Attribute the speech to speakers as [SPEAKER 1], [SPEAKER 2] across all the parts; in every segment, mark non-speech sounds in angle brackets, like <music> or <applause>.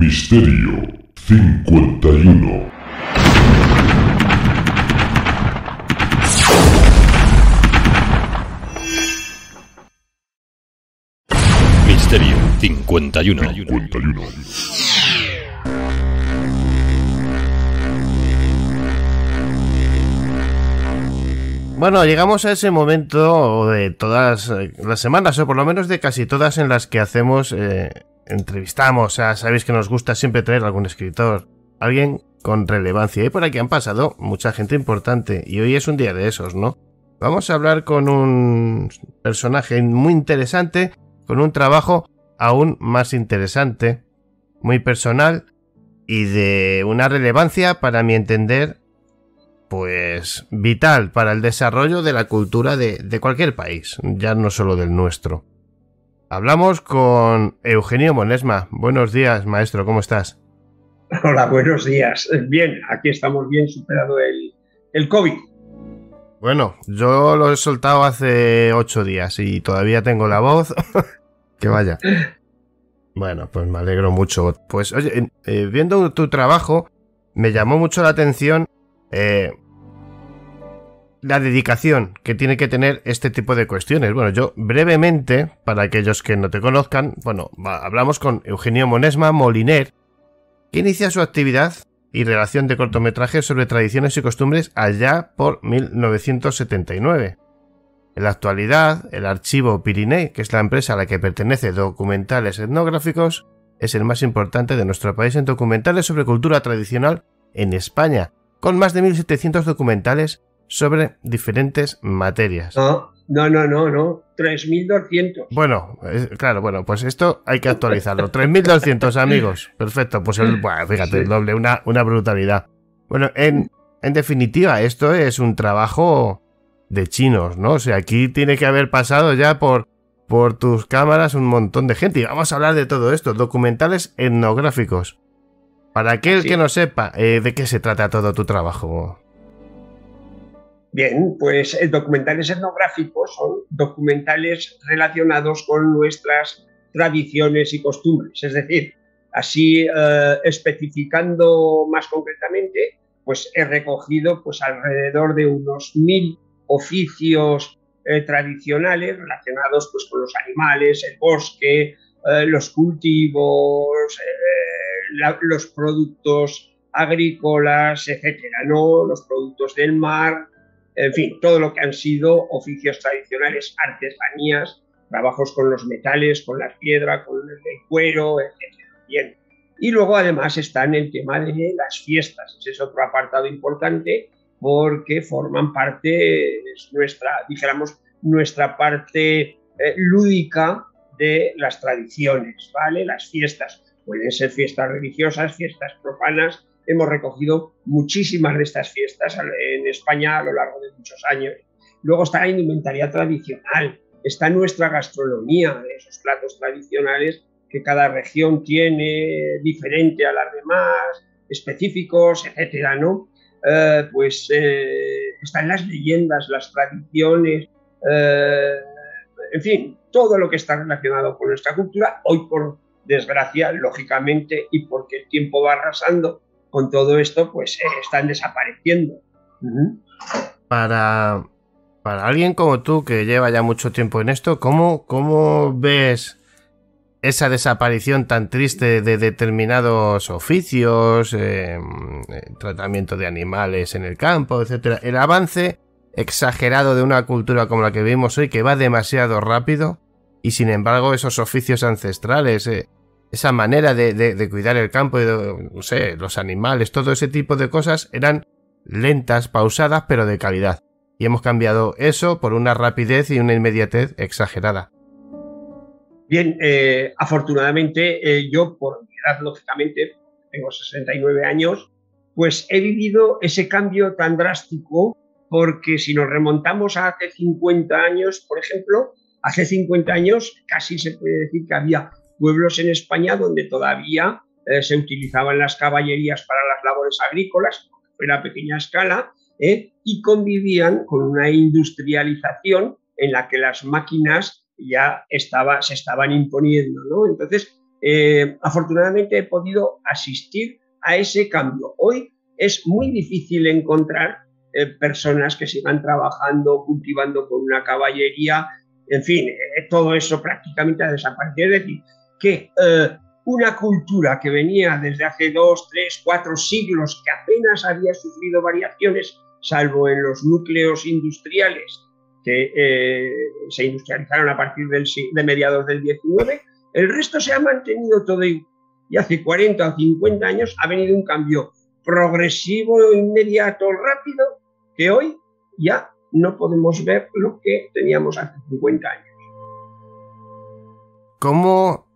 [SPEAKER 1] Misterio 51.
[SPEAKER 2] Misterio 51.
[SPEAKER 1] 51.
[SPEAKER 3] Bueno, llegamos a ese momento de todas eh, las semanas, o por lo menos de casi todas en las que hacemos, eh, entrevistamos, o sea, sabéis que nos gusta siempre traer algún escritor, alguien con relevancia. Y por aquí han pasado mucha gente importante, y hoy es un día de esos, ¿no? Vamos a hablar con un personaje muy interesante, con un trabajo aún más interesante, muy personal y de una relevancia, para mi entender, pues vital para el desarrollo de la cultura de, de, cualquier país, ya no solo del nuestro. Hablamos con Eugenio Monesma. Buenos días, maestro, ¿cómo estás? <laughs>
[SPEAKER 4] Hola, buenos días. Bien, aquí estamos bien superado el, el COVID.
[SPEAKER 3] Bueno, yo lo he soltado hace ocho días y todavía tengo la voz. <laughs> que vaya. Bueno, pues me alegro mucho. Pues oye, eh, viendo tu trabajo, me llamó mucho la atención eh, la dedicación que tiene que tener este tipo de cuestiones. Bueno, yo brevemente, para aquellos que no te conozcan, bueno, hablamos con Eugenio Monesma Moliner, que inicia su actividad y relación de cortometrajes sobre tradiciones y costumbres allá por 1979. En la actualidad, el archivo Pirinei, que es la empresa a la que pertenece documentales etnográficos, es el más importante de nuestro país en documentales sobre cultura tradicional en España, con más de 1.700 documentales sobre diferentes materias.
[SPEAKER 4] No, no, no, no, no. 3.200.
[SPEAKER 3] Bueno, es, claro, bueno, pues esto hay que actualizarlo. 3.200 amigos. Perfecto, pues el, bueno, fíjate, el doble, una, una brutalidad. Bueno, en, en definitiva, esto es un trabajo de chinos, ¿no? O sea, aquí tiene que haber pasado ya por, por tus cámaras un montón de gente. Y vamos a hablar de todo esto, documentales etnográficos. Para aquel sí. que no sepa eh, de qué se trata todo tu trabajo.
[SPEAKER 4] Bien, pues eh, documentales etnográficos son documentales relacionados con nuestras tradiciones y costumbres. Es decir, así eh, especificando más concretamente, pues he recogido pues alrededor de unos mil oficios eh, tradicionales relacionados pues con los animales, el bosque, los cultivos, los productos agrícolas, etcétera, ¿no? Los productos del mar, en fin, todo lo que han sido oficios tradicionales, artesanías, trabajos con los metales, con la piedra, con el cuero, etcétera. Bien. Y luego además está en el tema de las fiestas, ese es otro apartado importante porque forman parte de nuestra, dijéramos, nuestra parte eh, lúdica de las tradiciones, ¿vale? Las fiestas. Pueden ser fiestas religiosas, fiestas profanas. Hemos recogido muchísimas de estas fiestas en España a lo largo de muchos años. Luego está la indumentaria tradicional, está nuestra gastronomía, esos platos tradicionales que cada región tiene diferente a las demás, específicos, etcétera, ¿no? Eh, pues eh, están las leyendas, las tradiciones, eh, en fin, todo lo que está relacionado con nuestra cultura, hoy por desgracia, lógicamente, y porque el tiempo va arrasando con todo esto, pues están desapareciendo. Uh -huh.
[SPEAKER 3] Para, para alguien como tú que lleva ya mucho tiempo en esto, ¿cómo, cómo ves esa desaparición tan triste de determinados oficios, eh, tratamiento de animales en el campo, etcétera, el avance exagerado de una cultura como la que vivimos hoy que va demasiado rápido y sin embargo esos oficios ancestrales, eh, esa manera de, de, cuidar el campo y no sé, los animales, todo ese tipo de cosas eran lentas, pausadas, pero de calidad. Y hemos cambiado eso por una rapidez y una inmediatez exagerada.
[SPEAKER 4] Bien, eh, afortunadamente eh, yo, por mi edad, lógicamente, tengo 69 años, pues he vivido ese cambio tan drástico porque si nos remontamos a hace 50 años, por ejemplo, hace 50 años casi se puede decir que había pueblos en España donde todavía eh, se utilizaban las caballerías para las labores agrícolas, en a pequeña escala, ¿eh? y convivían con una industrialización en la que las máquinas ya estaba, se estaban imponiendo. Entonces, eh, afortunadamente he podido asistir a ese cambio. Hoy es muy difícil encontrar personas que sigan trabajando, cultivando con una caballería, en fin, todo eso prácticamente ha desaparecido. Es decir, que una cultura que venía desde hace dos, tres, cuatro siglos, que apenas había sufrido variaciones, salvo en los núcleos industriales que eh, se industrializaron a partir de mediados del 19, el resto se ha mantenido todo y, y hace 40 o 50 años ha venido un cambio progresivo, inmediato, rápido, que hoy ya no podemos ver lo que teníamos hace 50 años.
[SPEAKER 3] ¿Cómo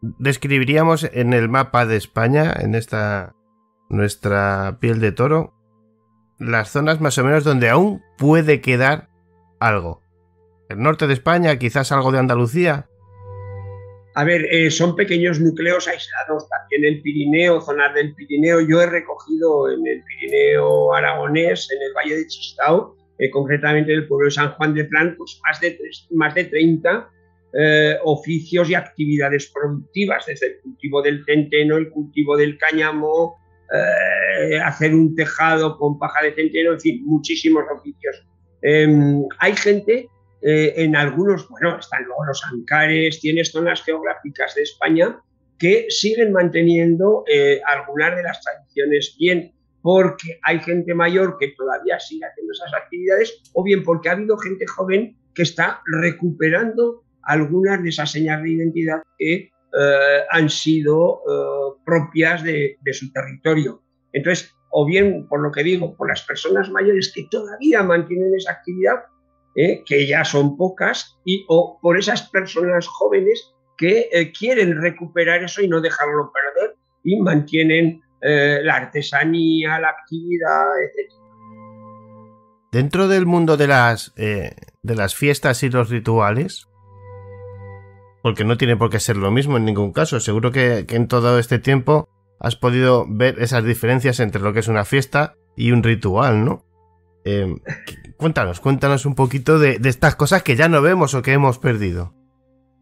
[SPEAKER 3] describiríamos en el mapa de España, en esta nuestra piel de toro, las zonas más o menos donde aún puede quedar algo. El norte de España, quizás algo de Andalucía.
[SPEAKER 4] A ver, eh, son pequeños núcleos aislados. También el Pirineo, zonas del Pirineo. Yo he recogido en el Pirineo aragonés, en el Valle de Chistao, eh, concretamente en el pueblo de San Juan de Plan, pues más de, más de 30 eh, oficios y actividades productivas, desde el cultivo del centeno, el cultivo del cáñamo, hacer un tejado con paja de centeno, en fin, muchísimos oficios. Em, hay gente eh, en algunos, bueno, están luego los Ancares, tienes zonas geográficas de España que siguen manteniendo eh, algunas de las tradiciones bien porque hay gente mayor que todavía sigue haciendo esas actividades o bien porque ha habido gente joven que está recuperando algunas de esas señas de identidad que eh, han sido propias de, su territorio. Entonces, o bien por lo que digo, por las personas mayores que todavía mantienen esa actividad, ¿eh? que ya son pocas, y o por esas personas jóvenes que eh, quieren recuperar eso y no dejarlo perder y mantienen eh, la artesanía, la actividad, etc.
[SPEAKER 3] Dentro del mundo de las, de las fiestas y los rituales, porque no tiene por qué ser lo mismo en ningún caso, seguro que en todo este tiempo has podido ver esas diferencias entre lo que es una fiesta y un ritual, ¿no? Eh, cuéntanos, cuéntanos un poquito de, estas cosas que ya no vemos o que hemos perdido.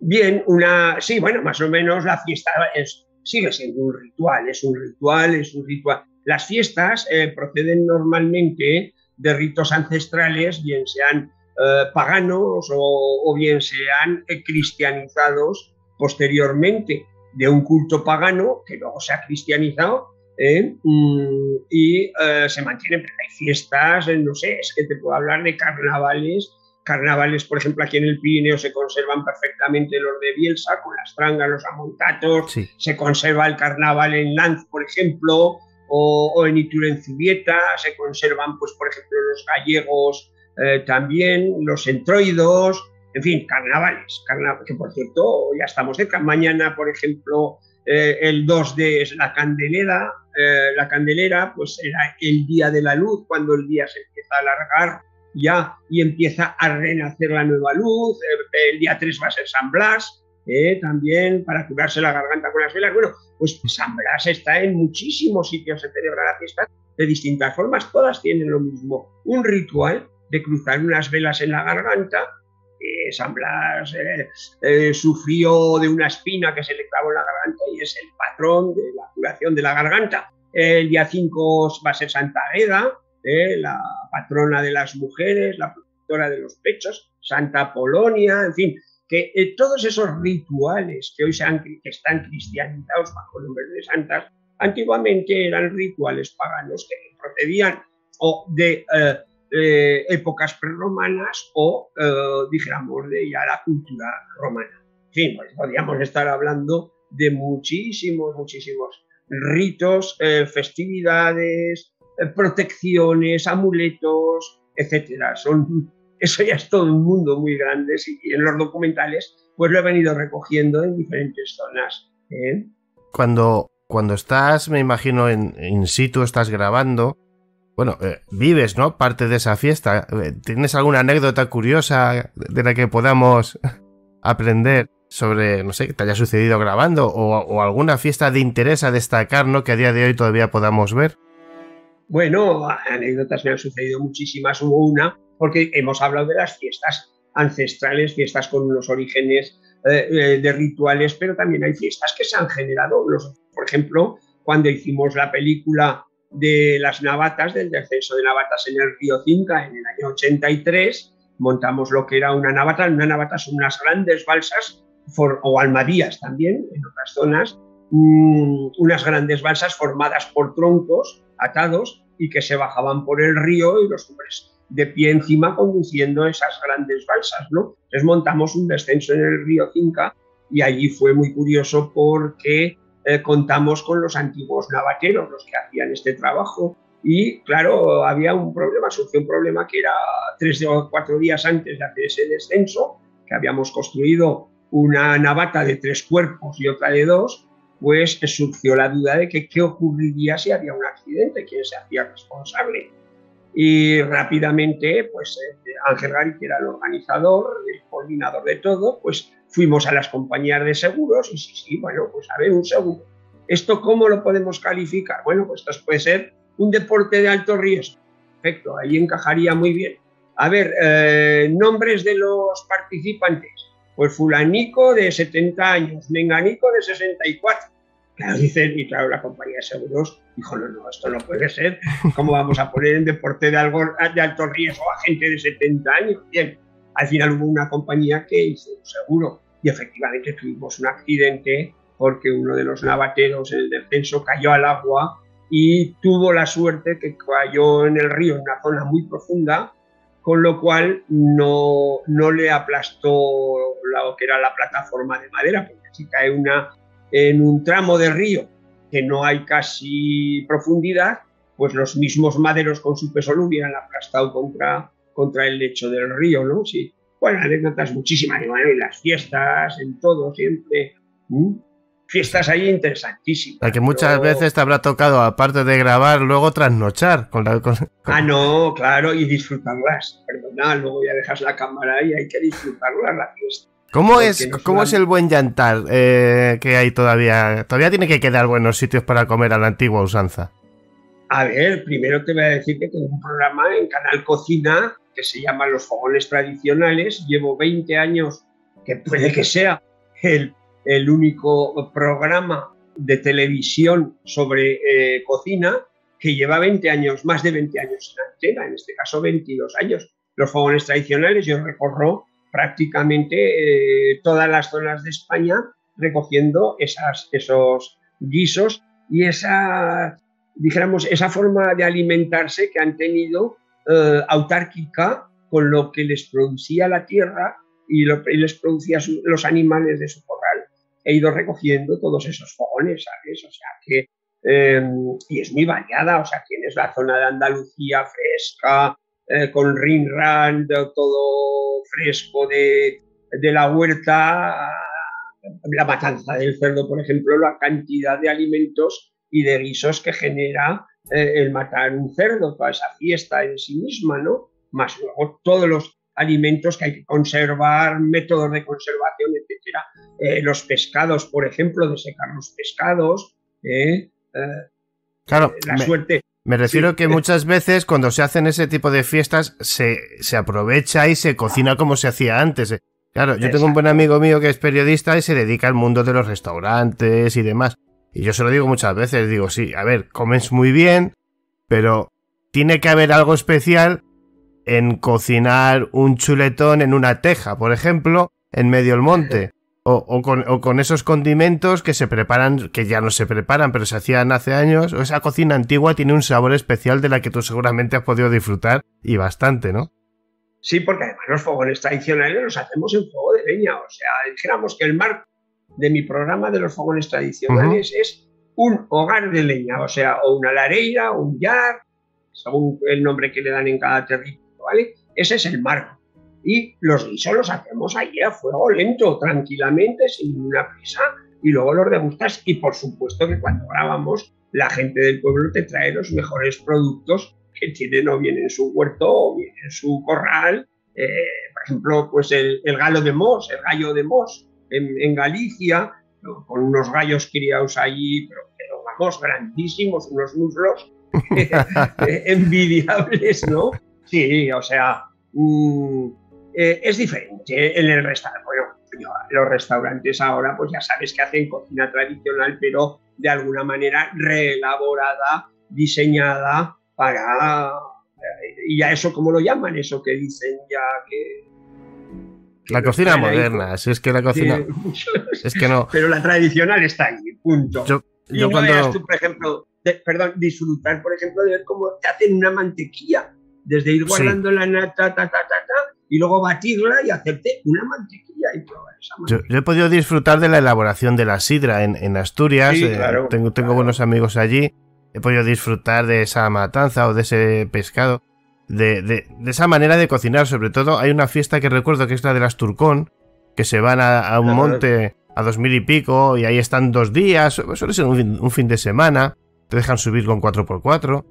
[SPEAKER 4] Bien, una, sí, bueno, más o menos la fiesta es, sigue siendo un ritual, es un ritual, es un ritual. Las fiestas eh, proceden normalmente de ritos ancestrales, bien sean eh, paganos o, o, bien sean cristianizados posteriormente de un culto pagano que luego se ha cristianizado ¿eh? mm, y eh, se mantiene. Hay fiestas, no sé, es que te puedo hablar de carnavales. Carnavales, por ejemplo, aquí en el Pirineo se conservan perfectamente los de Bielsa, con las trangas, los amontatos. Se conserva el carnaval en Lanz, por ejemplo, o, en Iturenzubieta. Se conservan, pues, por ejemplo, los gallegos eh, también, los entroidos en fin, carnavales, que por cierto, ya estamos cerca. Mañana, por ejemplo, eh, el 2 de la candelera, eh, la candelera, pues era el día de la luz, cuando el día se empieza a alargar ya y empieza a renacer la nueva luz. El día 3 va a ser San Blas, también para curarse la garganta con las velas. Bueno, pues San Blas está en muchísimos sitios, se celebra la fiesta de distintas formas, todas tienen lo mismo, un ritual de cruzar unas velas en la garganta San Blas eh, eh, sufrió de una espina que se le clavó en la garganta y es el patrón de la curación de la garganta. El día 5 va a ser Santa Eda, eh, la patrona de las mujeres, la protectora de los pechos, Santa Polonia, en fin, que todos esos rituales que hoy se que están cristianizados bajo el nombre de santas, antiguamente eran rituales paganos que procedían o de eh, épocas prerromanas o, eh, dijéramos, de ya la cultura romana. En fin, pues podríamos estar hablando de muchísimos, muchísimos ritos, eh, festividades, protecciones, amuletos, etcétera. Son, <laughs> eso ya es todo un mundo muy grande y en los documentales pues lo he venido recogiendo en diferentes zonas.
[SPEAKER 3] Cuando, cuando estás, me imagino, en in situ, estás grabando, bueno, eh, vives, ¿no? Parte de esa fiesta. Eh, ¿Tienes alguna anécdota curiosa de la que podamos aprender sobre, no sé, que te haya sucedido grabando o, alguna fiesta de interés a destacar, ¿no? Que a día de hoy todavía podamos ver.
[SPEAKER 4] Bueno, anécdotas me han sucedido muchísimas. Hubo una, porque hemos hablado de las fiestas ancestrales, fiestas con unos orígenes de rituales, pero también hay fiestas que se han generado. por ejemplo, cuando hicimos la película de las navatas, del descenso de navatas en el río Cinca en el año 83, montamos lo que era una navata. Una navata son unas grandes balsas, o almadías también, en otras zonas, mm, unas grandes balsas formadas por troncos atados y que se bajaban por el río y los hombres de pie encima conduciendo esas grandes balsas, ¿no? Entonces montamos un descenso en el río Cinca y allí fue muy curioso porque eh, contamos con los antiguos navateros, los que hacían este trabajo, y claro, había un problema, surgió un problema que era tres o cuatro días antes de hacer ese descenso, que habíamos construido una navata de tres cuerpos y otra de dos, pues surgió la duda de que qué ocurriría si había un accidente, quién se hacía responsable. Y rápidamente, pues eh, Ángel Gari, que era el organizador, el coordinador de todo, pues fuimos a las compañías de seguros y sí, sí, bueno, pues a ver, un seguro. ¿Esto cómo lo podemos calificar? Bueno, pues esto puede ser un deporte de alto riesgo. Perfecto, ahí encajaría muy bien. A ver, eh, nombres de los participantes. Pues fulanico de 70 años, menganico de 64. Claro, dicen, y claro, la compañía de seguros dijo, no, no, esto no puede ser. ¿Cómo vamos a poner en deporte de, algo, de alto riesgo a gente de 70 años? Bien, al final hubo una compañía que hizo un seguro. Y efectivamente tuvimos un accidente porque uno de los navateros en el descenso cayó al agua y tuvo la suerte que cayó en el río en una zona muy profunda, con lo cual no, no le aplastó lo que era la plataforma de madera, porque si cae una, en un tramo de río que no hay casi profundidad, pues los mismos maderos con su peso lo hubieran aplastado contra, contra el lecho del río, ¿no? Sí. Bueno, anécdotas muchísimas, en las fiestas, en todo, siempre. Fiestas ahí interesantísimas.
[SPEAKER 3] La que muchas veces te habrá tocado, aparte de grabar, luego trasnochar. Con la,
[SPEAKER 4] Ah, no, claro, y disfrutarlas. Perdona, luego ya dejas la cámara y hay que disfrutarlas la fiesta.
[SPEAKER 3] ¿Cómo es, ¿cómo es el buen llantar eh, que hay todavía? Todavía tiene que quedar buenos sitios para comer a la antigua usanza.
[SPEAKER 4] A ver, primero te voy a decir que tengo un programa en Canal Cocina que se llama Los Fogones Tradicionales. Llevo 20 años, que puede que sea el, el único programa de televisión sobre eh, cocina que lleva 20 años, más de 20 años en antena, en este caso 22 años. Los fogones tradicionales, yo recorro prácticamente eh, todas las zonas de España recogiendo esas, esos guisos y esa dijéramos, esa forma de alimentarse que han tenido eh, autárquica con lo que les producía la tierra y, lo, que les producía los animales de su corral. He ido recogiendo todos esos fogones, ¿sabes? O sea que, em, y es muy variada, o sea, tienes la zona de Andalucía fresca, eh, con rinran, todo fresco de, de la huerta, la matanza del cerdo, por ejemplo, la cantidad de alimentos y de guisos que genera eh, el matar un cerdo, toda esa fiesta en sí misma, ¿no? Más luego todos los alimentos que hay que conservar, métodos de conservación, etcétera. Eh, los pescados, por ejemplo, de secar los pescados. ¿eh?
[SPEAKER 3] claro, la suerte. Me refiero que muchas veces cuando se hacen ese tipo de fiestas se, se aprovecha y se cocina como se hacía antes. Claro, yo tengo un buen amigo mío que es periodista y se dedica al mundo de los restaurantes y demás. Y yo se lo digo muchas veces, digo, sí, a ver, comes muy bien, pero tiene que haber algo especial en cocinar un chuletón en una teja, por ejemplo, en medio del monte. O, con, esos condimentos que se preparan, que ya no se preparan, pero se hacían hace años. O esa cocina antigua tiene un sabor especial de la que tú seguramente has podido disfrutar y bastante, ¿no?
[SPEAKER 4] Sí, porque además los fogones tradicionales los hacemos en fuego de leña. O sea, dijéramos que el mar de mi programa de los fogones tradicionales es un hogar de leña, o sea, o una lareira, un yar, según el nombre que le dan en cada territorio, ¿vale? Ese es el marco. Y los guisos los hacemos allí a fuego lento, tranquilamente, sin ninguna prisa, y luego los degustas. Y por supuesto que cuando grabamos, la gente del pueblo te trae los mejores productos que tienen o bien en su huerto o bien en su corral. Eh, por ejemplo, pues el, el galo de mos, el gallo de mos, en, Galicia, con unos gallos criados allí, pero, vamos, grandísimos, unos muslos <laughs> envidiables, ¿no? Sí, o sea, mm, eh, es diferente en el restaurante. Bueno, los restaurantes ahora, pues ya sabes que hacen cocina tradicional, pero de alguna manera reelaborada, diseñada para... ¿Y a eso cómo lo llaman? Eso que dicen ya que...
[SPEAKER 3] la cocina moderna, si es que la cocina... <laughs> es que no...
[SPEAKER 4] Pero la tradicional está ahí, punto.
[SPEAKER 3] Yo,
[SPEAKER 4] y no cuando... tú, por ejemplo, perdón, disfrutar, por ejemplo, de ver cómo te hacen una mantequilla, desde ir guardando la nata, ta, ta, ta, ta, y luego batirla y hacerte una mantequilla y probar esa
[SPEAKER 3] mantequilla. Yo, he podido disfrutar de la elaboración de la sidra en, Asturias, eh, tengo, tengo buenos amigos allí, he podido disfrutar de esa matanza o de ese pescado. De, de, de, esa manera de cocinar, sobre todo hay una fiesta que recuerdo que es la de las Turcón, que se van a, un monte a dos mil y pico y ahí están dos días, suele ser un fin de semana, te dejan subir con 4x4.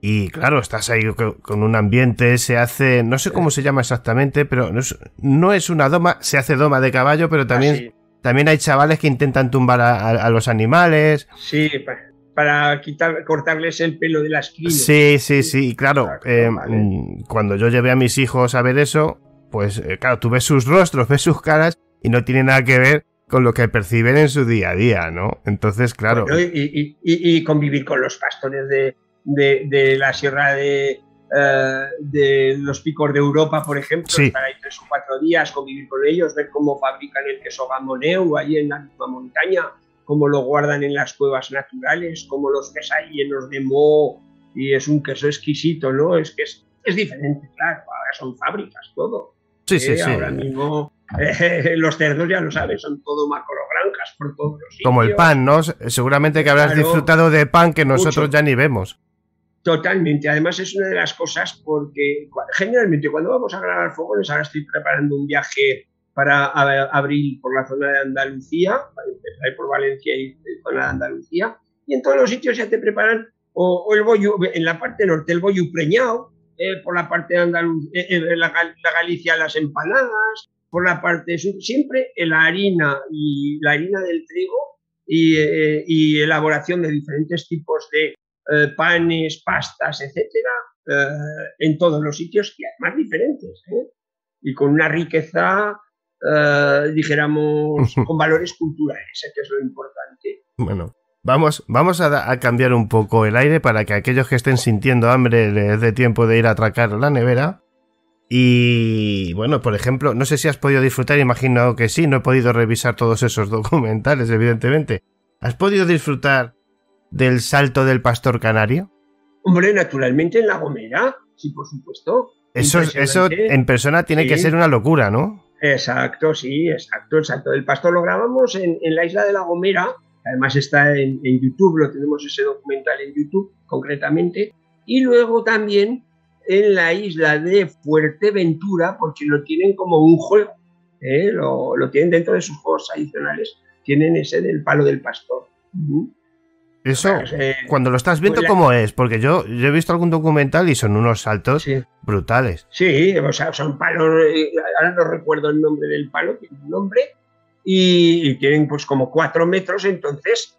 [SPEAKER 3] Y claro, estás ahí con un ambiente, se hace, no sé cómo se llama exactamente, pero no es, una doma, se hace doma de caballo, pero también, ah, también hay chavales que intentan tumbar a, los animales.
[SPEAKER 4] Sí, para, quitar, cortarles el pelo de las crines.
[SPEAKER 3] Sí, sí, sí, y claro, eh, mm, cuando yo llevé a mis hijos a ver eso, pues eh, claro, tú ves sus rostros, <laughs> ves sus caras y no tiene nada que ver con lo que perciben en su día a día, ¿no? Entonces, claro.
[SPEAKER 4] y, convivir con los pastores de, la sierra de, eh, de los picos de Europa, por ejemplo, para ir tres o cuatro días, convivir con ellos, ver cómo fabrican el queso gamoneu ahí en la misma montaña, cómo lo guardan en las cuevas naturales, cómo los ves ahí llenos de moho, y es un queso exquisito, ¿no? Es que es, es diferente, claro, ahora son fábricas, todo.
[SPEAKER 3] Sí, sí, sí.
[SPEAKER 4] Ahora mismo <laughs> los cerdos, ya lo sabes, son todo macrogranjas por todos los
[SPEAKER 3] Como el pan, ¿no? Seguramente que habrás disfrutado de pan que nosotros ya ni vemos.
[SPEAKER 4] Totalmente. Además es una de las cosas porque generalmente cuando vamos a grabar fogones, ahora estoy preparando un viaje para abril por la zona de Andalucía, para empezar por Valencia y zona de Andalucía, y en todos los sitios ya te preparan o, el bollo, en la parte norte el bollo preñado, eh, por la parte de Andalucía, eh, en la, la Galicia las empanadas, por la parte sur, siempre la harina y la harina del trigo y, eh, elaboración de diferentes tipos de eh, panes, pastas, etcétera, eh, en todos los sitios y además diferentes, y con una riqueza, dijéramos, con valores culturales, que es lo importante.
[SPEAKER 3] Bueno. Vamos, vamos a, a, cambiar un poco el aire para que aquellos que estén sintiendo hambre les dé tiempo de ir a atracar la nevera. Y bueno, por ejemplo, no sé si has podido disfrutar, imagino que sí, no he podido revisar todos esos <laughs> documentales, evidentemente. ¿Has podido disfrutar del salto del pastor canario?
[SPEAKER 4] Hombre, naturalmente en La Gomera, sí, por supuesto.
[SPEAKER 3] Eso, eso en persona tiene que ser una locura, ¿no?
[SPEAKER 4] Exacto, sí, exacto. El salto del pastor lo grabamos en, la isla de La Gomera, además está en, en YouTube, lo tenemos ese documental en YouTube concretamente. Y luego también en la isla de Fuerteventura porque lo tienen como un juego, ¿eh? lo, tienen dentro de sus juegos adicionales, tienen ese del palo del pastor.
[SPEAKER 3] Eso, eh, cuando lo estás viendo, pues ¿cómo es? Porque yo, yo he visto algún documental y son unos saltos brutales.
[SPEAKER 4] Sí, o sea, son palos, eh, ahora no recuerdo el nombre del palo, tiene un nombre, y, tienen pues como cuatro metros, entonces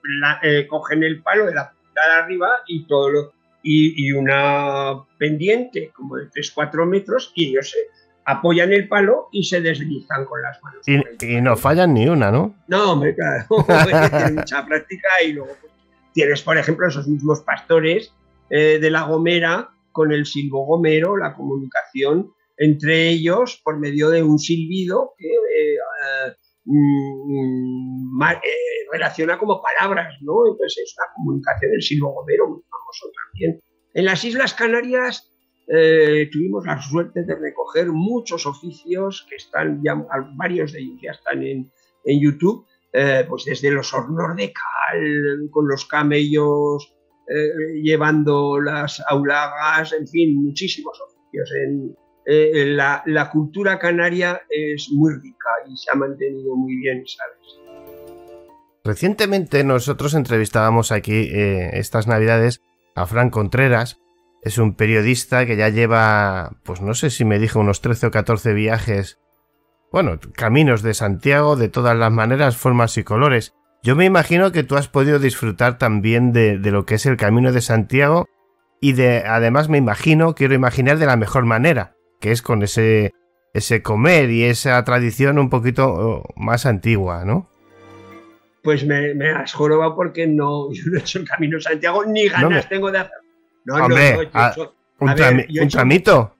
[SPEAKER 4] cogen el palo de la punta de arriba y todo lo, y, una pendiente como de 3-4 metros y ellos se apoyan el palo y se deslizan con las manos.
[SPEAKER 3] Y, no fallan ni una, ¿no?
[SPEAKER 4] No, hombre, claro, <laughs> mucha práctica y luego pues, tienes, por ejemplo, esos mismos pastores eh, de la Gomera con el silbo gomero, la comunicación entre ellos por medio de un silbido que eh, eh, mm, relaciona como palabras, ¿no? Entonces es la comunicación del silbo gomero, muy famoso también. En las Islas Canarias tuvimos la suerte de recoger muchos oficios que están ya, varios de ellos ya están en, YouTube, eh, pues desde los hornos de cal, con los camellos, eh, llevando las aulagas, en fin, muchísimos oficios. En, la, la, cultura canaria es muy rica y se ha mantenido muy bien, ¿sabes?
[SPEAKER 3] Recientemente nosotros entrevistábamos aquí estas navidades a Fran Contreras. Es un periodista que ya lleva, pues no sé si me dijo, unos 13 o 14 viajes, bueno, caminos de Santiago de todas las maneras, formas y colores. Yo me imagino que tú has podido disfrutar también de, lo que es el camino de Santiago y de, además me imagino, quiero imaginar de la mejor manera, que es con ese ese comer y esa tradición un poquito oh, más antigua, ¿no?
[SPEAKER 4] Pues me, me has jorobado porque no, <laughs> yo no he hecho el Camino de Santiago, ni ganas tengo de hacerlo. No,
[SPEAKER 3] Hombre,
[SPEAKER 4] no, no, yo he
[SPEAKER 3] a- ¿Un,
[SPEAKER 4] a ver,
[SPEAKER 3] trami-
[SPEAKER 4] yo he
[SPEAKER 3] un
[SPEAKER 4] hecho-
[SPEAKER 3] tramito?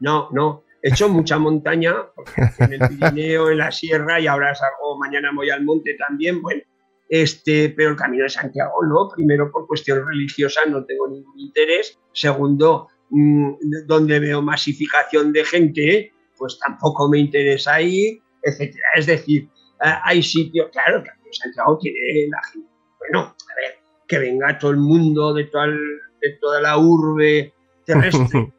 [SPEAKER 4] No, no. He hecho mucha montaña, <laughs> en el Pirineo, en la sierra, y ahora salgo, mañana voy al monte también, bueno. Este, pero el Camino de Santiago no. Primero, por cuestión religiosa, no tengo ningún interés. Segundo, mm, donde veo masificación de gente, pues tampoco me interesa ir, etcétera. Es decir, ah, hay sitios, claro, el Camino de Santiago tiene la gente. Bueno, a ver, que venga todo el mundo de toda, el- de toda la urbe terrestre <laughs>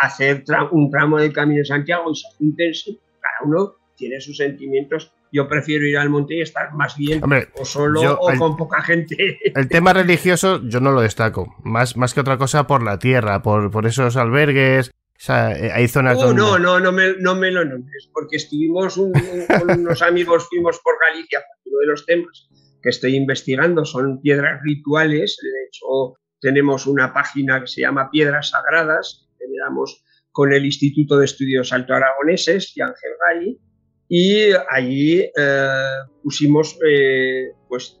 [SPEAKER 4] hacer tra- un tramo del Camino de Santiago y se juntense, cada uno tiene sus sentimientos. Yo prefiero ir al monte y estar más bien
[SPEAKER 3] Hombre,
[SPEAKER 4] o solo
[SPEAKER 3] yo-
[SPEAKER 4] o
[SPEAKER 3] el-
[SPEAKER 4] con poca gente.
[SPEAKER 3] el tema religioso yo no lo destaco. Más, más que otra cosa por la tierra, por, por esos albergues. O sea, eh, hay zonas donde...
[SPEAKER 4] no, no, no me, no me lo nombres, porque estuvimos un- un- con unos amigos, fuimos por Galicia, uno de los temas que estoy investigando son piedras rituales, de hecho tenemos una página que se llama Piedras Sagradas, generamos con el Instituto de Estudios Alto Aragoneses y Ángel Galli, y allí eh, pusimos eh, pues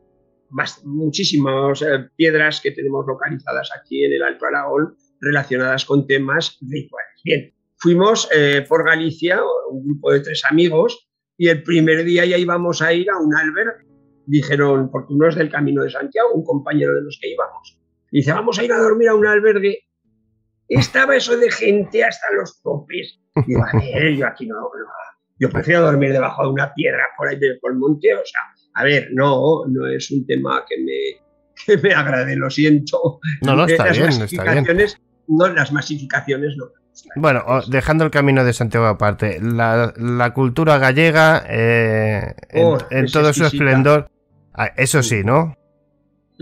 [SPEAKER 4] más- muchísimas eh, piedras que tenemos localizadas aquí en el Alto Aragón relacionadas con temas rituales. Bien, fuimos eh, por Galicia, un grupo de tres amigos, y el primer día ya íbamos a ir a un albergue. Dijeron, porque uno es del Camino de Santiago, un compañero de los que íbamos. Dice, vamos a ir a dormir a un albergue. Estaba eso de gente hasta los topes. Digo, a ver, yo aquí no, no. Yo prefiero dormir debajo de una piedra por ahí por el monte. O sea, a ver, no, no es un tema que me, que me agrade, lo siento.
[SPEAKER 3] No, no, está
[SPEAKER 4] Las
[SPEAKER 3] bien, está bien.
[SPEAKER 4] masificaciones, No, las masificaciones no.
[SPEAKER 3] Bueno, dejando el camino de Santiago aparte, la, la cultura gallega, eh, en,
[SPEAKER 4] Oh,
[SPEAKER 3] en todo su esplendor, ah, eso sí, ¿no?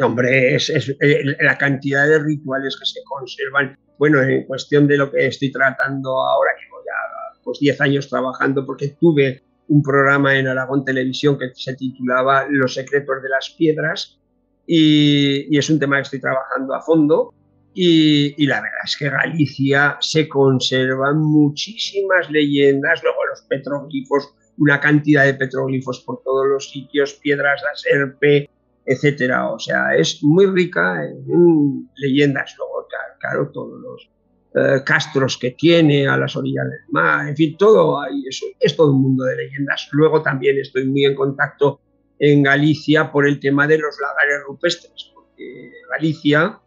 [SPEAKER 4] Hombre, es, es, eh, la cantidad de rituales que se conservan. Bueno, en cuestión de lo que estoy tratando ahora, llevo ya pues 10 años trabajando porque tuve un programa en Aragón Televisión que se titulaba Los secretos de las piedras y, y es un tema que estoy trabajando a fondo y, y la verdad es que Galicia se conservan muchísimas leyendas, luego los petroglifos, una cantidad de petroglifos por todos los sitios, piedras de serpe, etcétera. O sea, es muy rica en leyendas. Luego, claro, todos los eh, castros que tiene a las orillas del mar, en fin, todo ahí, eso, es todo un mundo de leyendas. Luego también estoy muy en contacto en Galicia por el tema de los lagares rupestres, porque Galicia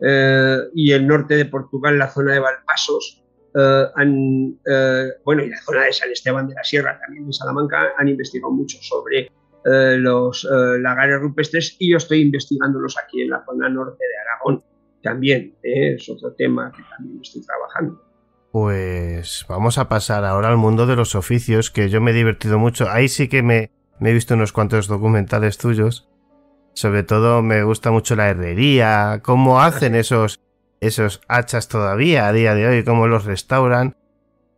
[SPEAKER 4] eh, y el norte de Portugal, la zona de Valpasos, eh, han, eh, bueno, y la zona de San Esteban de la Sierra, también de Salamanca, han investigado mucho sobre eh, los eh, lagares rupestres y yo estoy investigándolos aquí en la zona norte de Aragón. También eh, es otro tema que también estoy trabajando.
[SPEAKER 3] Pues vamos a pasar ahora al mundo de los oficios, que yo me he divertido mucho. Ahí sí que me, me he visto unos cuantos documentales tuyos. Sobre todo me gusta mucho la herrería, cómo hacen esos, esos hachas todavía a día de hoy, cómo los restauran.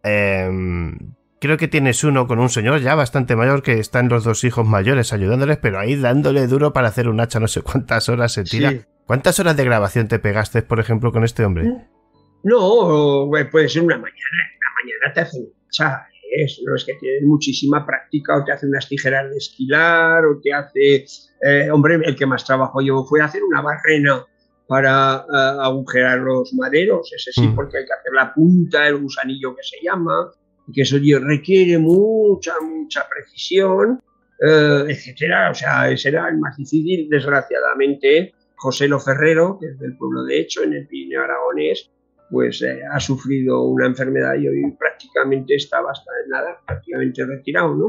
[SPEAKER 3] Em, creo que tienes uno con un señor ya bastante mayor que están los dos hijos mayores ayudándoles, pero ahí dándole duro para hacer un hacha, no sé cuántas horas se tira.
[SPEAKER 4] Sí.
[SPEAKER 3] ¿Cuántas horas de grabación te pegaste, por ejemplo, con este hombre?
[SPEAKER 4] No, güey, puede ser una mañana. Una mañana te hacen un hacha. Es, no es que tienen muchísima práctica o te hace unas tijeras de esquilar o te hace, eh, hombre, el que más trabajo llevo fue hacer una barrena para eh, agujerar los maderos, ese sí,
[SPEAKER 3] Mm.
[SPEAKER 4] porque hay que hacer la punta, el gusanillo que se llama, y que eso requiere mucha, mucha precisión, eh, etcétera. O sea, ese era el más difícil, desgraciadamente. José Lo Ferrero, que es del pueblo de Hecho, en el Pirineo Aragonés, pues eh, ha sufrido una enfermedad y hoy prácticamente está bastante nada, prácticamente retirado, ¿no?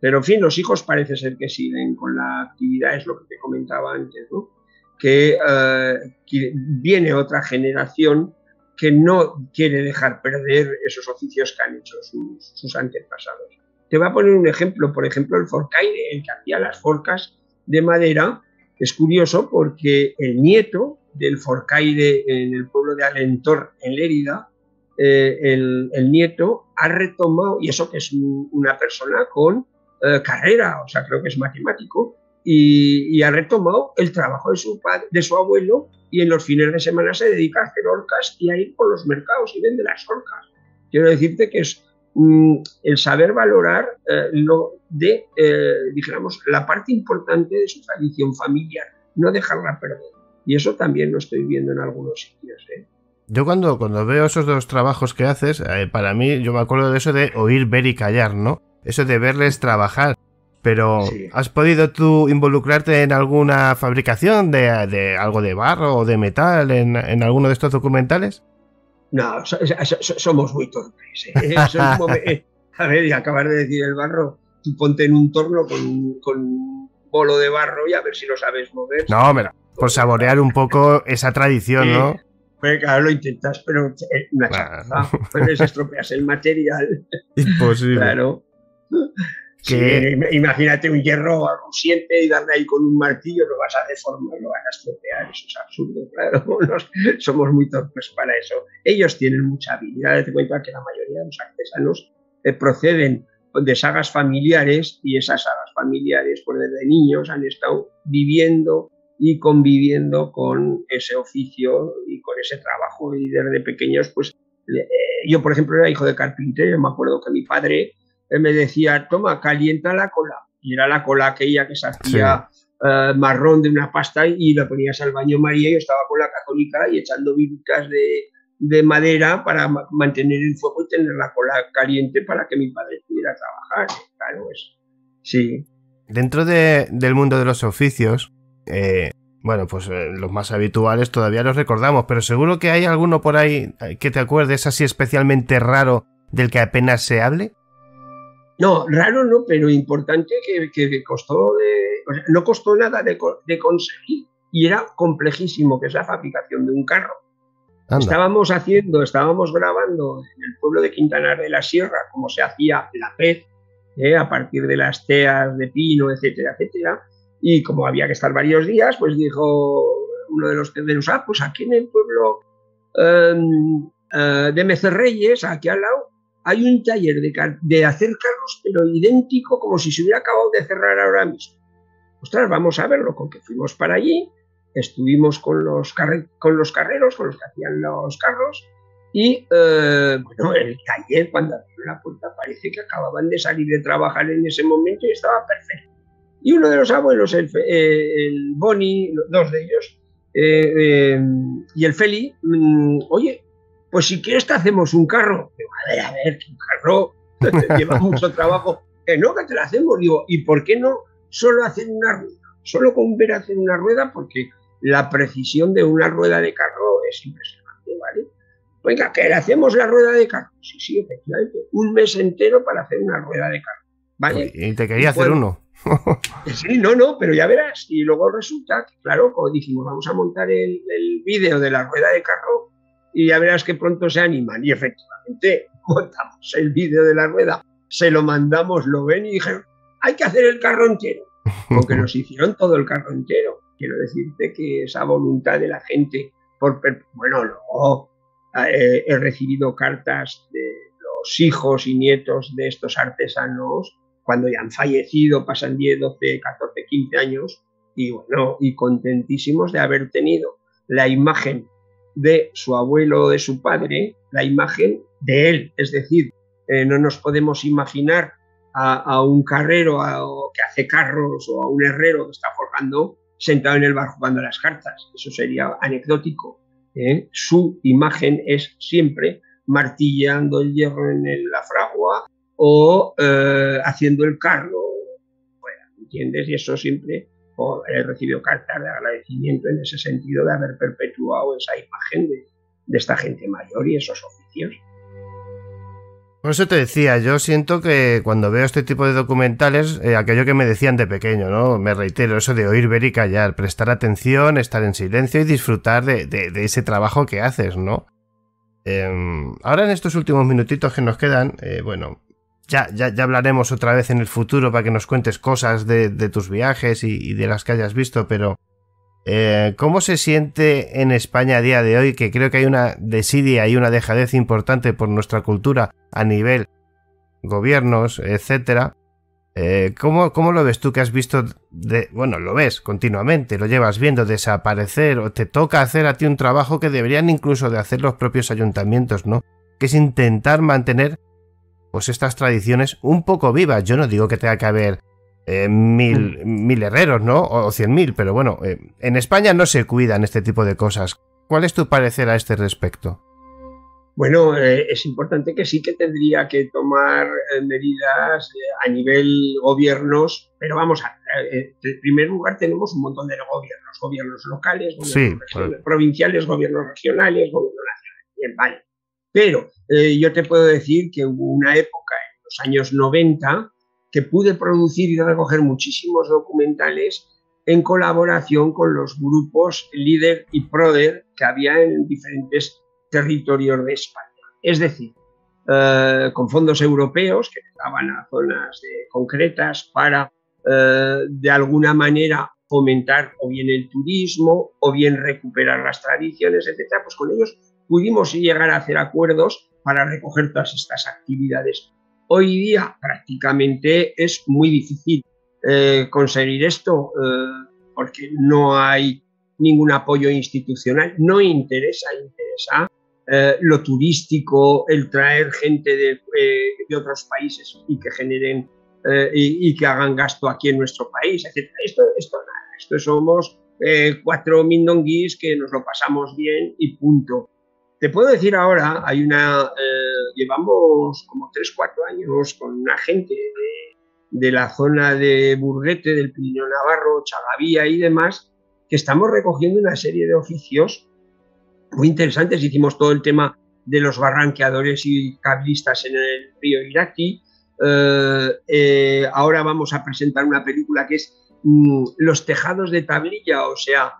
[SPEAKER 4] Pero en fin, los hijos parece ser que siguen con la actividad, es lo que te comentaba antes, ¿no? Que, eh, que viene otra generación que no quiere dejar perder esos oficios que han hecho sus, antepasados. Te voy a poner un ejemplo, por ejemplo, el forcaire, el que hacía las forcas de madera, es curioso porque el nieto del forcaire en el pueblo de Alentor, en Lérida, eh, el, nieto ha retomado, y eso que es un, una persona con eh, carrera, o sea, creo que es matemático, y, y, ha retomado el trabajo de su, padre, de su abuelo y en los fines de semana se dedica a hacer orcas y a ir por los mercados y vende las orcas. Quiero decirte que es mm, el saber valorar eh, lo de, eh, la parte importante de su tradición familiar, no dejarla perder. Y eso también lo estoy viendo en algunos sitios. ¿eh?
[SPEAKER 3] Yo cuando, cuando veo esos dos trabajos que haces, para mí yo me acuerdo de eso de oír, ver y callar, ¿no? Eso de verles trabajar. Pero, ¿has podido tú involucrarte en alguna fabricación de, algo de barro o de metal en, alguno de estos documentales?
[SPEAKER 4] No, somos muy torpes. ¿eh? <laughs> ¿eh? a ver, y acabar de decir el barro, tú ponte en un torno con, con un bolo de barro y a ver si lo sabes mover.
[SPEAKER 3] No, mira, por saborear un poco esa tradición, ¿no?
[SPEAKER 4] Pues claro, lo intentas, pero una chaza, pues estropeas el material. <laughs>
[SPEAKER 3] Imposible.
[SPEAKER 4] Claro imagínate un hierro rusiente y darle ahí con un martillo, lo vas a deformar, lo vas a estropear, eso es absurdo, <laughs> claro, somos muy torpes para eso. Ellos tienen mucha habilidad, te cuenta que la mayoría de los artesanos eh, proceden de sagas familiares y esas sagas familiares, pues desde niños han estado viviendo y conviviendo con ese oficio y con ese trabajo y desde pequeños, pues eh, yo por ejemplo era hijo de carpintero, me acuerdo que mi padre me decía, toma, calienta la cola. Y era la cola aquella que se hacía eh, marrón de una pasta y la ponías al baño María y yo estaba con la católica y echando virutas de, madera para mantener el fuego y tener la cola caliente para que mi padre pudiera trabajar. Claro, es, sí.
[SPEAKER 3] Dentro del mundo de los oficios, eh, bueno, pues eh, los más habituales todavía los recordamos, pero seguro que hay alguno por ahí que te acuerdes así especialmente raro del que apenas se hable.
[SPEAKER 4] No, raro no, pero importante que, costó de, no costó nada de, conseguir y era complejísimo, que es la fabricación de un carro. Estábamos haciendo, estábamos grabando en el pueblo de Quintanar de la Sierra, como se hacía la pez, ¿eh? a partir de las teas de pino, etcétera, etcétera. Y como había que estar varios días, pues dijo uno de los tenderos, ah, pues aquí en el pueblo em, eh, de Mecerreyes, aquí al lado, hay un taller de, hacer carros, pero idéntico como si se hubiera acabado de cerrar ahora mismo. Ostras, vamos a verlo, con que fuimos para allí, estuvimos con los, con los carreros, con los que hacían los carros, y eh, bueno, el taller, cuando abrió la puerta, parece que acababan de salir de trabajar en ese momento y estaba perfecto. Y uno de los abuelos, el, eh, el Boni, dos de ellos, eh, y el Feli, mm, oye, pues si quieres te hacemos un carro. Digo, a ver, a ver, que un carro <laughs> lleva mucho trabajo. Que no, que te lo hacemos. Digo, ¿y por qué no solo hacer una rueda? Solo con ver hacer una rueda, porque la precisión de una rueda de carro es impresionante, ¿vale? Venga, que le hacemos la rueda de carro. Sí, sí, efectivamente. Un mes entero para hacer una rueda de carro. ¿Vale?
[SPEAKER 3] Y te quería hacer uno. <laughs>
[SPEAKER 4] sí, no, no, pero ya verás. Y luego resulta que, claro, como dijimos, vamos a montar el, el vídeo de la rueda de carro y ya verás que pronto se animan. Y efectivamente, <laughs> montamos el vídeo de la rueda, se lo mandamos, lo ven y dijeron, hay que hacer el carro entero. <laughs> Porque nos hicieron todo el carro entero. Quiero decirte que esa voluntad de la gente, por, bueno, luego eh, he recibido cartas de los hijos y nietos de estos artesanos cuando ya han fallecido, pasan 10, 12, 14, 15 años, y bueno, y contentísimos de haber tenido la imagen de su abuelo o de su padre la imagen de él. Es decir, eh, no nos podemos imaginar a, un carrero que hace carros o a un herrero que está forjando sentado en el bar jugando las cartas. Eso sería anecdótico. ¿eh? Su imagen es siempre martillando el hierro en la fragua o eh, haciendo el carro. ¿entiendes? Y eso siempre he recibido cartas de agradecimiento en ese sentido de haber perpetuado esa imagen de, esta gente mayor y esos oficios.
[SPEAKER 3] Por eso te decía, yo siento que cuando veo este tipo de documentales, eh, aquello que me decían de pequeño, ¿no? Me reitero, eso de oír, ver y callar, prestar atención, estar en silencio y disfrutar de, ese trabajo que haces, ¿no? Em, ahora en estos últimos minutitos que nos quedan, eh, bueno, ya, ya, ya, hablaremos otra vez en el futuro para que nos cuentes cosas de, tus viajes y, de las que hayas visto, pero eh, ¿cómo se siente en España a día de hoy? Que creo que hay una desidia y una dejadez importante por nuestra cultura a nivel gobiernos, etcétera. Eh, ¿cómo, ¿Cómo lo ves tú que has visto de, bueno, lo ves continuamente, lo llevas viendo desaparecer o te toca hacer a ti un trabajo que deberían incluso de hacer los propios ayuntamientos, ¿no? Que es intentar mantener pues estas tradiciones un poco vivas. Yo no digo que tenga que haber eh, mil, mil herreros, ¿no? O cien mil, pero bueno, eh, en España no se cuidan este tipo de cosas. ¿Cuál es tu parecer a este respecto?
[SPEAKER 4] Bueno, eh, es importante que sí que tendría que tomar medidas a nivel gobiernos, pero vamos a, en primer lugar tenemos un montón de gobiernos, gobiernos locales, gobiernos provinciales, gobiernos regionales, gobiernos nacionales. Bien, vale. Pero yo te puedo decir que hubo una época en los años 90 que pude producir y recoger muchísimos documentales en colaboración con los grupos líder y proder que había en diferentes territorios de España. Es decir, eh, con fondos europeos que daban a zonas concretas para, eh, de alguna manera, fomentar o bien el turismo o bien recuperar las tradiciones, etc. Pues con ellos pudimos llegar a hacer acuerdos para recoger todas estas actividades. Hoy día prácticamente es muy difícil eh, conseguir esto eh, porque no hay ningún apoyo institucional, no interesa, interesa eh, lo turístico, el traer gente de, otros países y que generen y, que hagan gasto aquí en nuestro país, etc. Esto, esto nada, esto somos cuatro mindonguis que nos lo pasamos bien y punto. Te puedo decir ahora, hay una, eh, llevamos como 3, 4 años con una gente de, la zona de Burguete, del Pirineo Navarro, Chagavía y demás, que estamos recogiendo una serie de oficios muy interesantes. Hicimos todo el tema de los barranqueadores y cablistas en el río Iraqi. Eh, eh, ahora vamos a presentar una película que es mm, Los tejados de tablilla, o sea,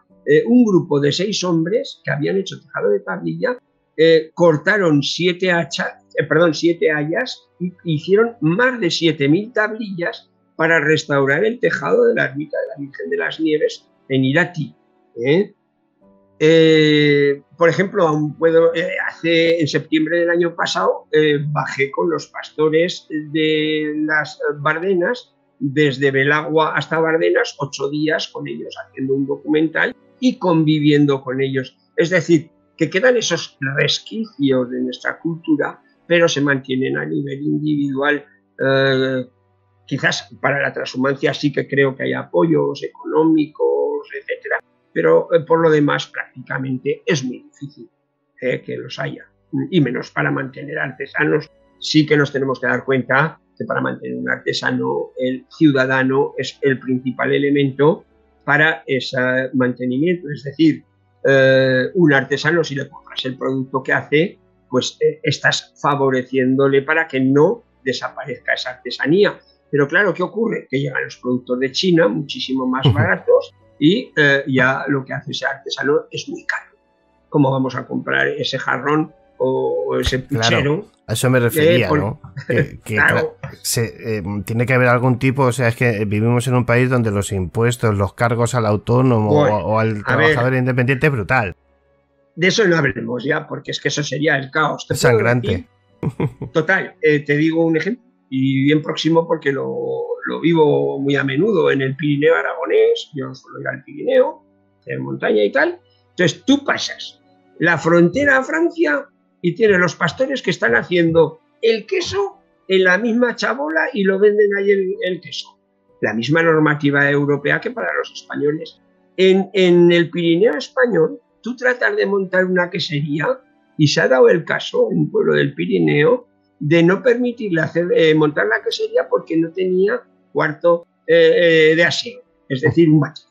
[SPEAKER 4] un grupo de seis hombres que habían hecho tejado de tablilla eh, cortaron siete hachas, eh, perdón, siete hayas y hicieron más de 7.000 tablillas para restaurar el tejado de la ermita de la Virgen de las Nieves en Irati. ¿eh? por ejemplo, aún puedo, hace en septiembre del año pasado bajé con los pastores de las Bardenas desde Belagua hasta Bardenas, ocho días con ellos haciendo un documental y conviviendo con ellos. Es decir, que quedan esos resquicios de nuestra cultura, pero se mantienen a nivel individual. Eh, quizás para la transhumancia sí que creo que hay apoyos económicos, etcétera, pero eh, por lo demás prácticamente es muy difícil eh, que los haya. Y menos para mantener artesanos, sí que nos tenemos que dar cuenta que para mantener un artesano, el ciudadano es el principal elemento para ese mantenimiento. Es decir, eh, un artesano, si le compras el producto que hace, pues eh, estás favoreciéndole para que no desaparezca esa artesanía. Pero claro, ¿qué ocurre? Que llegan los productos de China muchísimo más baratos y eh, ya lo que hace ese artesano es muy caro. ¿Cómo vamos a comprar ese jarrón o ese puchero.
[SPEAKER 3] a eso me refería, ¿no? <laughs> Que, se, eh, tiene que haber algún tipo, o sea, es que vivimos en un país donde los impuestos, los cargos al autónomo o, al trabajador independiente es brutal.
[SPEAKER 4] De eso no hablemos ya, porque es que eso sería el caos.
[SPEAKER 3] Es sangrante.
[SPEAKER 4] Total, eh, te digo un ejemplo, y bien próximo porque lo, lo, vivo muy a menudo en el Pirineo aragonés, yo suelo ir al Pirineo, en montaña y tal. Entonces tú pasas la frontera a Francia y tiene los pastores que están haciendo el queso en la misma chabola y lo venden ahí el, queso. La misma normativa europea que para los españoles. En, en, el Pirineo español, tú tratas de montar una quesería y se ha dado el caso en un pueblo del Pirineo de no permitirle hacer, eh, montar la quesería porque no tenía cuarto eh, eh, de aseo, es decir, un bache.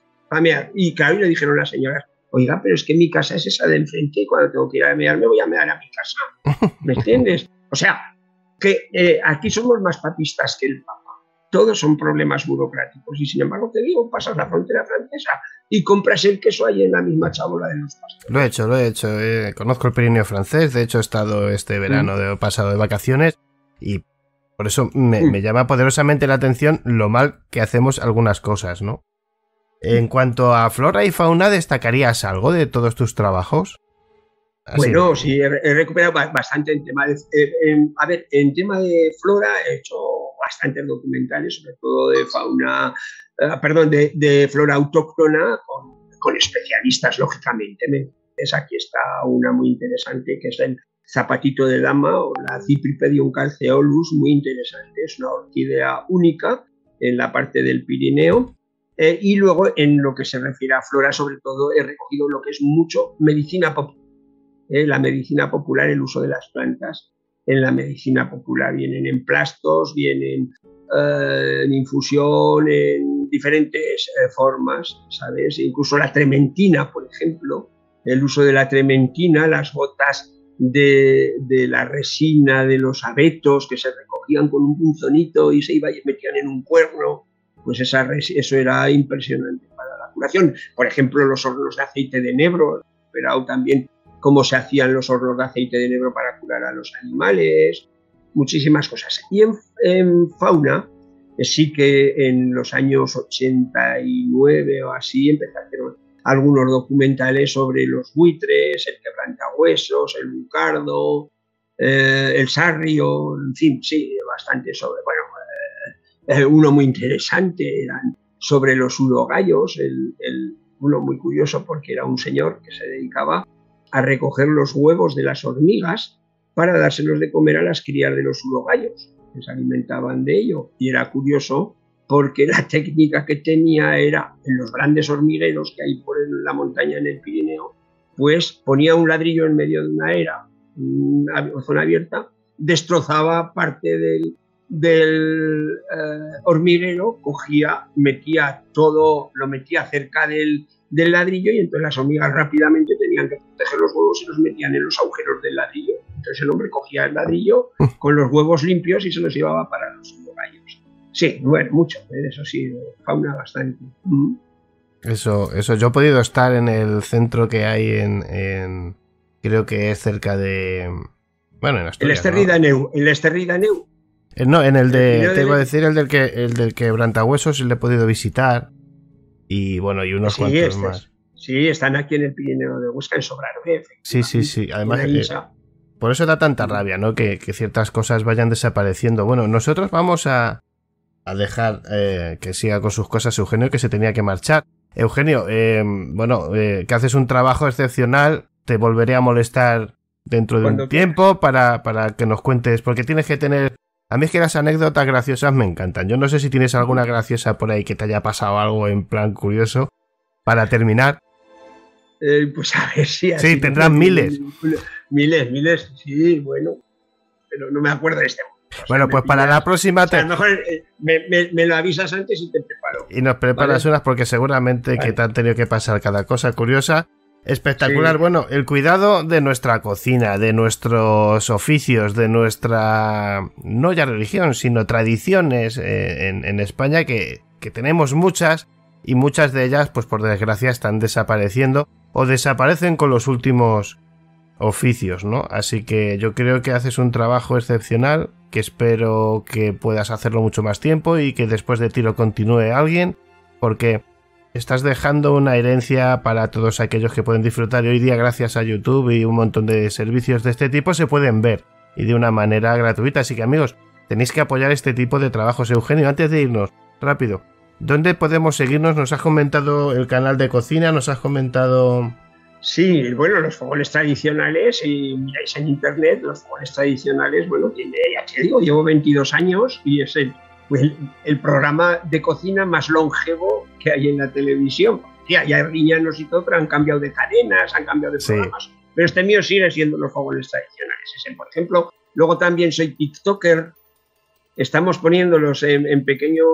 [SPEAKER 4] Y claro, y le dijeron las señoras, oiga, pero es que mi casa es esa de enfrente y cuando tengo que ir a mear me voy a mear a mi casa. ¿Me <laughs> entiendes? O sea, que eh, aquí somos más papistas que el Papa. Todos son problemas burocráticos y sin embargo te digo, pasas la frontera francesa y compras el queso ahí en la misma chabola de los pastores.
[SPEAKER 3] Lo he hecho, lo he hecho. Eh, conozco el Pirineo francés, de hecho he estado este verano mm. de, pasado de vacaciones y por eso me, mm. me llama poderosamente la atención lo mal que hacemos algunas cosas, ¿no? En cuanto a flora y fauna, ¿destacarías algo de todos tus trabajos?
[SPEAKER 4] Bueno, sí, he, recuperado bastante en tema de... Eh, a ver, en tema de flora he hecho bastantes documentales, sobre todo de fauna, eh, perdón, de, flora autóctona, con, especialistas, lógicamente. Es, aquí está una muy interesante, que es el zapatito de dama o la Cypripedium calceolus, muy interesante. Es una orquídea única en la parte del Pirineo. Eh, y luego, en lo que se refiere a flora, sobre todo, he recogido lo que es mucho medicina popular. Eh, la medicina popular, el uso de las plantas en la medicina popular. Vienen en plastos, vienen eh, en infusión, en diferentes formas, ¿sabes? Incluso la trementina, por ejemplo, el uso de la trementina, las gotas de, la resina de los abetos que se recogían con un punzonito y se iba y metían en un cuerno, pues esa, eso era impresionante para la curación. Por ejemplo, los hornos de aceite de nebro, pero también cómo se hacían los hornos de aceite de nebro para curar a los animales, muchísimas cosas. Y en, fauna, sí que en los años 89 o así hacer algunos documentales sobre los buitres, el quebrantahuesos, el bucardo, eh, el sarrio, en fin, sí, bastante sobre, bueno, eh, uno muy interesante eran sobre los urogallos, el, uno muy curioso porque era un señor que se dedicaba a recoger los huevos de las hormigas para dárselos de comer a las crías de los urogallos, que se alimentaban de ello. Y era curioso porque la técnica que tenía era, en los grandes hormigueros que hay por la montaña en el Pirineo, pues ponía un ladrillo en medio de una era, una zona abierta, destrozaba parte del, del eh, hormiguero, cogía, metía todo, lo metía cerca del, del ladrillo y entonces las hormigas rápidamente tenían que proteger los huevos y los metían en los agujeros del ladrillo. Entonces el hombre cogía el ladrillo <laughs> con los huevos limpios y se los llevaba para los gallos. Sí, bueno, mucho, ¿eh? eso sí, fauna bastante. Mm.
[SPEAKER 3] Eso, eso, yo he podido estar en el centro que hay en, creo que es cerca de, bueno, en
[SPEAKER 4] Asturias, El Esterridaneu, el Esterridaneu.
[SPEAKER 3] Eh, no, en el de, te iba a decir el del que, el del quebrantahuesos le he podido visitar y bueno, y unos cuantos este más.
[SPEAKER 4] Sí, están aquí en el Pirineo de Huesca en Sobrarbe.
[SPEAKER 3] Sí, sí, sí, además... Eh, por eso da tanta rabia, ¿no? Que, que ciertas cosas vayan desapareciendo. Bueno, nosotros vamos a, a dejar eh, que siga con sus cosas Eugenio, que se tenía que marchar. Eugenio, eh, bueno, eh, que haces un trabajo excepcional, te volveré a molestar dentro de un tiempo para, para que nos cuentes, porque tienes que tener... A mí es que las anécdotas graciosas me encantan. Yo no sé si tienes alguna graciosa por ahí que te haya pasado algo en plan curioso. Para terminar.
[SPEAKER 4] pues a ver si...
[SPEAKER 3] Sí, tendrán miles.
[SPEAKER 4] Miles, miles, sí, bueno. Pero no me acuerdo de este
[SPEAKER 3] bueno, pues para la próxima
[SPEAKER 4] te... a lo mejor eh, me, lo avisas antes y te preparo.
[SPEAKER 3] Y nos preparas unas porque seguramente que te han tenido que pasar cada cosa curiosa. Espectacular. Bueno, el cuidado de nuestra cocina, de nuestros oficios, de nuestra, no ya religión, sino tradiciones eh, en, España, que, que tenemos muchas y muchas de ellas, pues por desgracia, están desapareciendo o desaparecen con los últimos oficios, ¿no? Así que yo creo que haces un trabajo excepcional que espero que puedas hacerlo mucho más tiempo y que después de ti lo continúe alguien, porque estás dejando una herencia para todos aquellos que pueden disfrutar y hoy día gracias a YouTube y un montón de servicios de este tipo se pueden ver y de una manera gratuita. Así que amigos, tenéis que apoyar este tipo de trabajos. Eugenio, antes de irnos, rápido, ¿dónde podemos seguirnos? Nos has comentado el canal de cocina, nos has comentado
[SPEAKER 4] Sí, bueno, los fogones tradicionales, si miráis en internet, los fogones tradicionales, bueno, tiene, ya te digo, llevo 22 años y es el, el, programa de cocina más longevo que hay en la televisión. Ya, hay riñanos y todo, pero han cambiado de cadenas, han cambiado de programas. Pero este mío sigue siendo los fogones tradicionales. Ese, por ejemplo, luego también soy TikToker, estamos poniéndolos en, pequeños,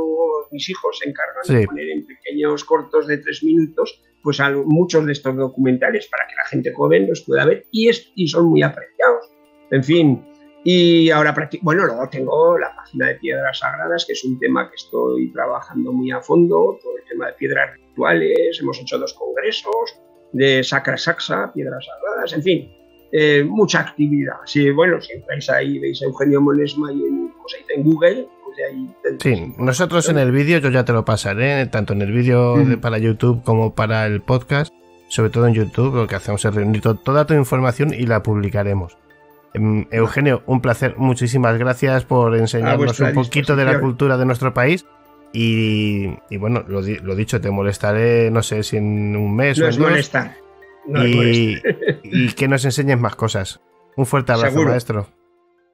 [SPEAKER 4] mis hijos se encargan de poner en pequeños cortos de tres minutos, pues a muchos de estos documentales para que la gente joven los pueda ver y, es, y son muy apreciados. En fin, y ahora, bueno, luego tengo la página de piedras sagradas, que es un tema que estoy trabajando muy a fondo, todo el tema de piedras rituales, hemos hecho dos congresos de Sacra Saxa, piedras sagradas, en fin, eh, mucha actividad. Sí, bueno, si entráis ahí, veis a Eugenio Monesma y en, pues en Google, pues ahí
[SPEAKER 3] Sí, nosotros en el vídeo, yo ya te lo pasaré, tanto en el vídeo para YouTube como para el podcast, sobre todo en YouTube, lo que hacemos es reunir toda tu información y la publicaremos. Em, Eugenio, un placer, muchísimas gracias por enseñarnos un poquito de la cultura de nuestro país. Y, bueno, lo, dicho, te molestaré, no sé si en un mes no
[SPEAKER 4] o en dos. Molesta. No y,
[SPEAKER 3] y, que nos enseñes más cosas. Un fuerte abrazo, maestro.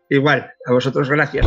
[SPEAKER 4] Igual, a vosotros gracias.